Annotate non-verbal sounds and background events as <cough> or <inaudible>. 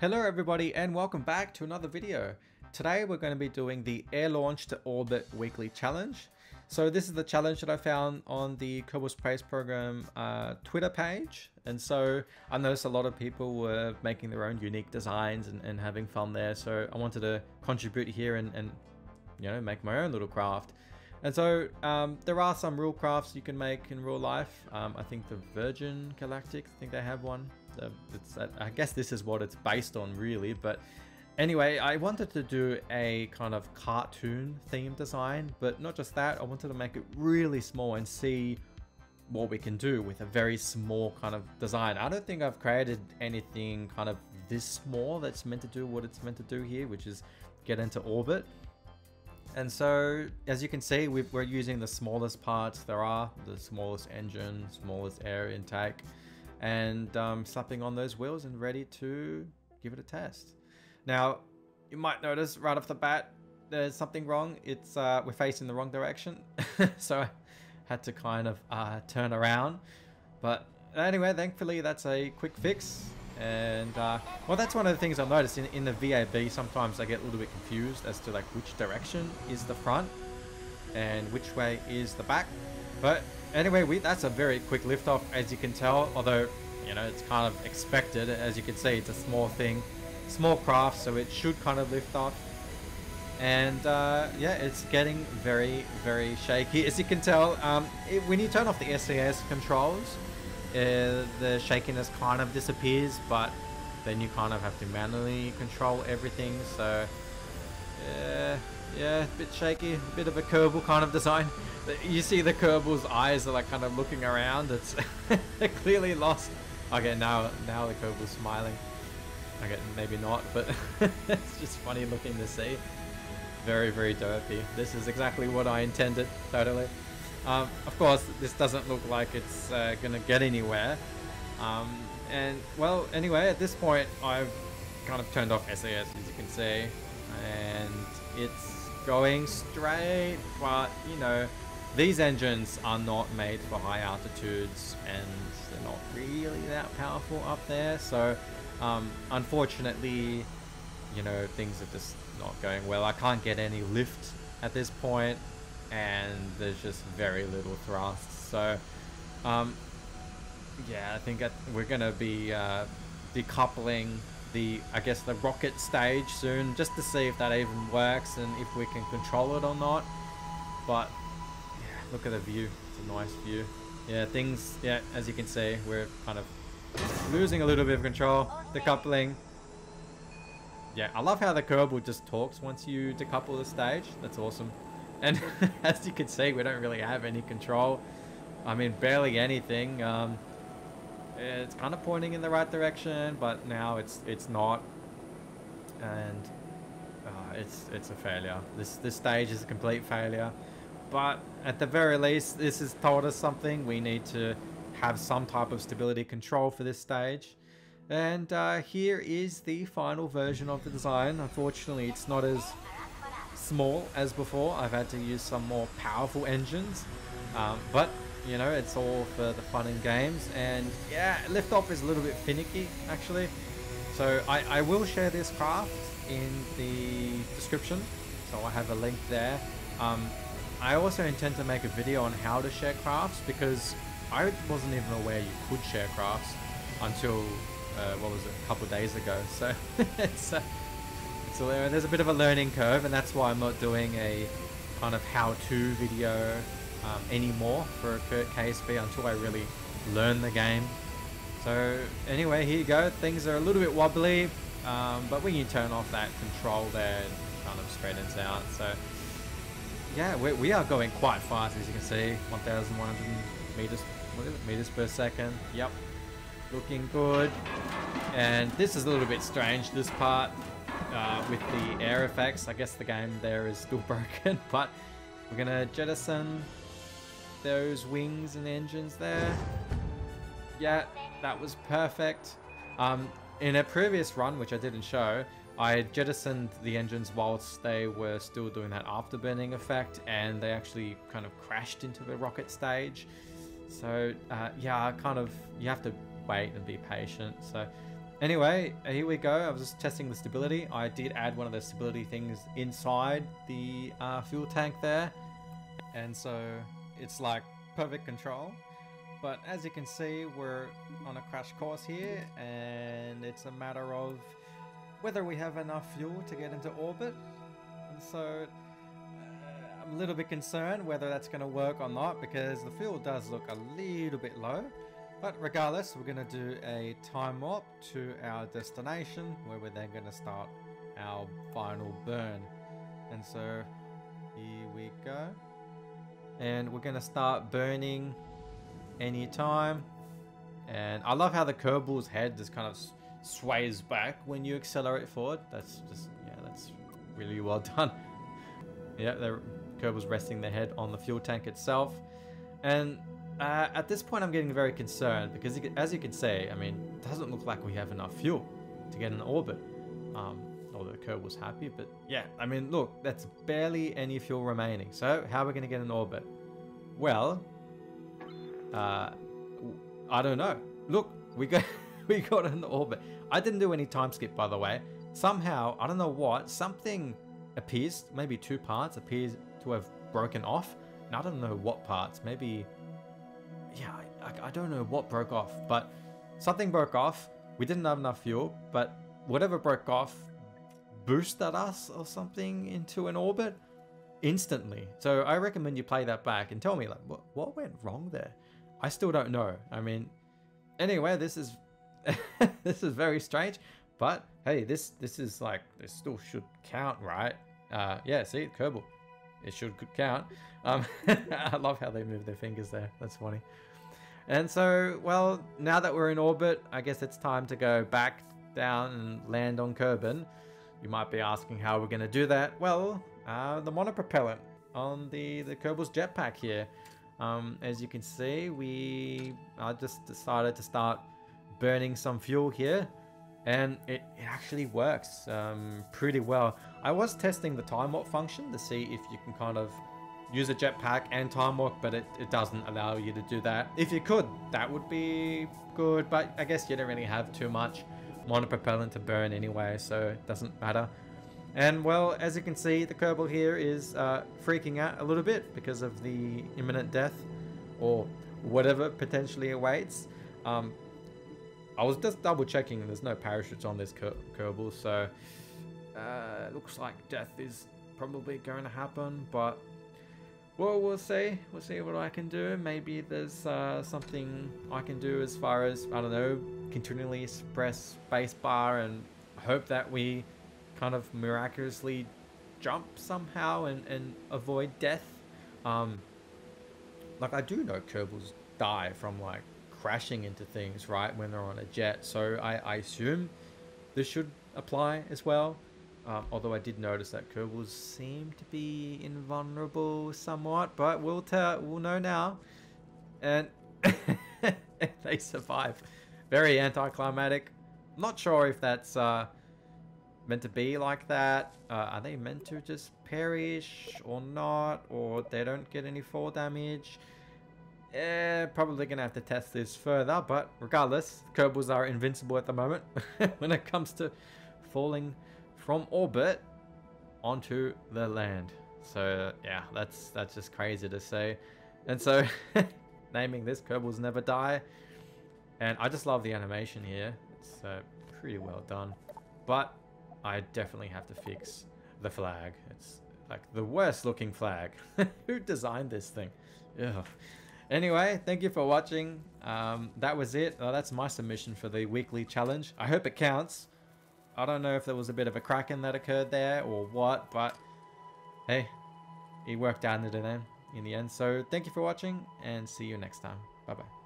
Hello everybody and welcome back to another video. Today we're going to be doing the Air Launch to Orbit Weekly Challenge. So this is the challenge that I found on the Kerbal Space Program uh, Twitter page. And so I noticed a lot of people were making their own unique designs and, and having fun there. So I wanted to contribute here and, and you know, make my own little craft. And so um, there are some real crafts you can make in real life. Um, I think the Virgin Galactic, I think they have one. I guess this is what it's based on really, but anyway, I wanted to do a kind of cartoon theme design, but not just that, I wanted to make it really small and see what we can do with a very small kind of design. I don't think I've created anything kind of this small that's meant to do what it's meant to do here, which is get into orbit. And so, as you can see, we are using the smallest parts there are, the smallest engine, smallest air intake, and um, slapping on those wheels and ready to give it a test. Now, you might notice right off the bat, there's something wrong. It's uh, We're facing the wrong direction. <laughs> so I had to kind of uh, turn around. But anyway, thankfully that's a quick fix. And uh, well, that's one of the things I've noticed in, in the VAB. Sometimes I get a little bit confused as to like which direction is the front and which way is the back. But anyway, we that's a very quick liftoff, as you can tell. Although you know it's kind of expected, as you can see, it's a small thing small craft, so it should kind of lift off. And uh, yeah, it's getting very, very shaky. As you can tell, um, it, when you turn off the SAS controls, uh, the shakiness kind of disappears, but then you kind of have to manually control everything. So yeah, yeah, a bit shaky, a bit of a Kerbal kind of design. You see the Kerbal's eyes are like kind of looking around. It's <laughs> clearly lost. Okay, now now the Kerbal's smiling. Okay, maybe not, but <laughs> it's just funny looking to see. Very, very derpy. This is exactly what I intended, totally. Um, of course, this doesn't look like it's uh, gonna get anywhere. Um, and, well, anyway, at this point, I've kind of turned off SAS, as you can see. And it's going straight, but, you know, these engines are not made for high altitudes, and they're not really that powerful up there, so um, unfortunately, you know, things are just not going well. I can't get any lift at this point, and there's just very little thrust. So, um, yeah, I think we're gonna be uh, decoupling the, I guess, the rocket stage soon, just to see if that even works and if we can control it or not. But yeah, look at the view; it's a nice view. Yeah, things. Yeah, as you can see, we're kind of Losing a little bit of control. Decoupling. Yeah, I love how the Kerbal just talks once you decouple the stage. That's awesome. And <laughs> as you can see, we don't really have any control. I mean, barely anything. Um, it's kind of pointing in the right direction, but now it's it's not. And uh, it's it's a failure. This this stage is a complete failure. But at the very least, this has told us something. We need to have some type of stability control for this stage. And uh, here is the final version of the design. Unfortunately, it's not as small as before. I've had to use some more powerful engines. Um, but, you know, it's all for the fun and games. And yeah, liftoff is a little bit finicky, actually. So I, I will share this craft in the description. So I have a link there. Um, I also intend to make a video on how to share crafts because I wasn't even aware you could share crafts until, uh, what was it, a couple days ago. <laughs> So it's, uh, it's a, there's a bit of a learning curve and that's why I'm not doing a kind of how-to video um, anymore for KSP until I really learn the game. So anyway, here you go. Things are a little bit wobbly, um, but when you turn off that control there, it kind of straightens out. So yeah, we, we are going quite fast as you can see, 1,100 meters meters per second. Yep, looking good. And this is a little bit strange, this part uh, with the air effects. I guess the game there is still <laughs> broken, but we're gonna jettison those wings and engines there. Yeah, that was perfect. Um, in a previous run, which I didn't show, I jettisoned the engines whilst they were still doing that afterburning effect, and they actually kind of crashed into the rocket stage. So uh, yeah, kind of you have to wait and be patient. So Anyway, here we go. I was just testing the stability. I did add one of the stability things inside the uh, fuel tank there. And so it's like perfect control. But as you can see, we're on a crash course here, and it's a matter of whether we have enough fuel to get into orbit. And so uh, I'm a little bit concerned whether that's going to work or not, because the fuel does look a little bit low. But regardless, we're going to do a time warp to our destination, where we're then going to start our final burn. And so here we go. And we're to start burning anytime. And I love how the Kerbal's head just kind of sways back when you accelerate forward. That's just, yeah, that's really well <laughs> done. yeah, the Kerbal's resting their head on the fuel tank itself. And uh, at this point, I'm getting very concerned because, as you can see, I mean, it doesn't look like we have enough fuel to get in orbit. Um, although was happy, but yeah, I mean, look, that's barely any fuel remaining. So, how are we going to get in orbit? Well, uh, I don't know. Look, we got <laughs> we got in orbit. I didn't do any time skip, by the way. Somehow, I don't know what, something appears, maybe two parts appears to have broken off. And I don't know what parts. Maybe, yeah, I, I don't know what broke off, but something broke off. We didn't have enough fuel, but whatever broke off boosted us or something into an orbit instantly. So I recommend you play that back and tell me like what what went wrong there. I still don't know. I mean, anyway, this is <laughs> this is very strange, but hey, this this is like this still should count, right? Uh, yeah, see, Kerbal, it should count. Um, <laughs> I love how they move their fingers there. That's funny. And so, well, now that we're in orbit, I guess it's time to go back down and land on Kerbin. You might be asking how we're going to do that. Well, uh, the monopropellant on the, the Kerbal's jetpack here. Um, as you can see, we I just decided to start burning some fuel here and it, it actually works um, pretty well. I was testing the time warp function to see if you can kind of use a jetpack and time warp, but it, it doesn't allow you to do that. If you could, that would be good, but I guess you don't really have too much monopropellant to burn anyway, so it doesn't matter. And well, as you can see, the Kerbal here is uh, freaking out a little bit because of the imminent death or whatever potentially awaits. Um, I was just double checking there's no parachutes on this Ker Kerbal, so uh, looks like death is probably going to happen, but well, we'll see. We'll see what I can do. Maybe there's uh, something I can do as far as, I don't know, continually press spacebar and hope that we kind of miraculously jump somehow and, and avoid death. Um, like I do know Kerbals die from like crashing into things, right, when they're on a jet. So I, I assume this should apply as well. Um, although I did notice that Kerbals seem to be invulnerable somewhat, but we'll tell, we'll know now. And <laughs> they survive. Very anticlimactic. Not sure if that's uh, meant to be like that? Uh, are they meant to just perish or not? Or they don't get any fall damage? Eh, probably gonna have to test this further, but regardless, Kerbals are invincible at the moment <laughs> when it comes to falling from orbit onto the land. So yeah, that's that's just crazy to say. And so <laughs> naming this Kerbals Never Die. And I just love the animation here. It's uh, pretty well done. But I definitely have to fix the flag. It's like the worst looking flag. <laughs> Who designed this thing? Ugh. Anyway, thank you for watching. Um, that was it. Oh, that's my submission for the weekly challenge. I hope it counts. I don't know if there was a bit of a cracking that occurred there or what, but hey, it worked out in the end. In the end. So thank you for watching and see you next time. Bye bye.